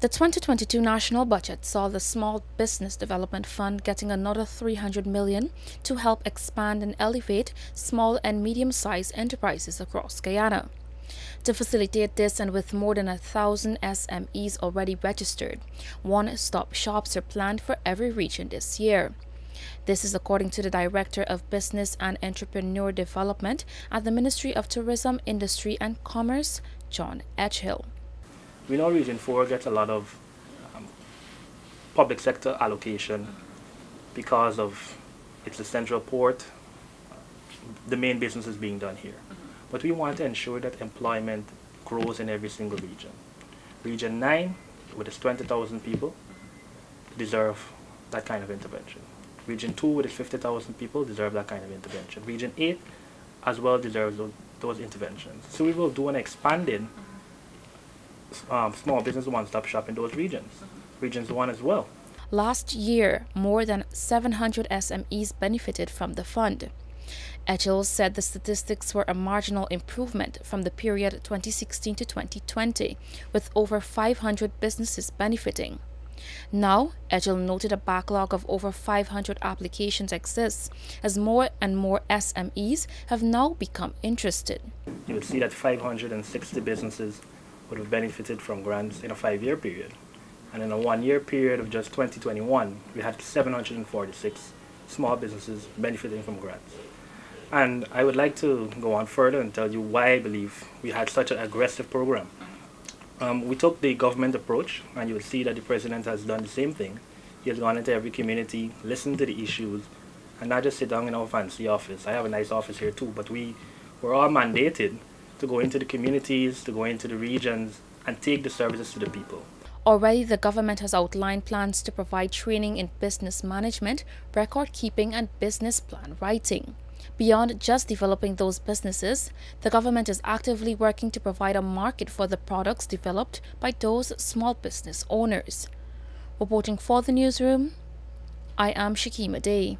The 2022 national budget saw the Small Business Development Fund getting another 300 million to help expand and elevate small and medium-sized enterprises across Guyana. To facilitate this and with more than a thousand SMEs already registered, one-stop shops are planned for every region this year. This is according to the Director of Business and Entrepreneur Development at the Ministry of Tourism, Industry and Commerce, John Edgehill. We know Region 4 gets a lot of um, public sector allocation because of it's a central port, the main business is being done here. But we want to ensure that employment grows in every single region. Region 9, with its 20,000 people, deserve that kind of intervention. Region 2, with its 50,000 people, deserve that kind of intervention. Region 8, as well, deserves those, those interventions. So we will do an expanding um, small business one-stop shop in those regions. Regions 1 as well. Last year, more than 700 SMEs benefited from the fund. Edgehill said the statistics were a marginal improvement from the period 2016 to 2020, with over 500 businesses benefiting. Now, Edgehill noted a backlog of over 500 applications exists, as more and more SMEs have now become interested. You would see that 560 businesses would have benefited from grants in a five-year period. And in a one-year period of just 2021, we had 746 small businesses benefiting from grants. And I would like to go on further and tell you why I believe we had such an aggressive program. Um, we took the government approach, and you will see that the president has done the same thing. He has gone into every community, listened to the issues, and not just sit down in our fancy office. I have a nice office here too, but we were all mandated to go into the communities, to go into the regions, and take the services to the people. Already, the government has outlined plans to provide training in business management, record keeping, and business plan writing. Beyond just developing those businesses, the government is actively working to provide a market for the products developed by those small business owners. Reporting for the newsroom, I am Shakima Day.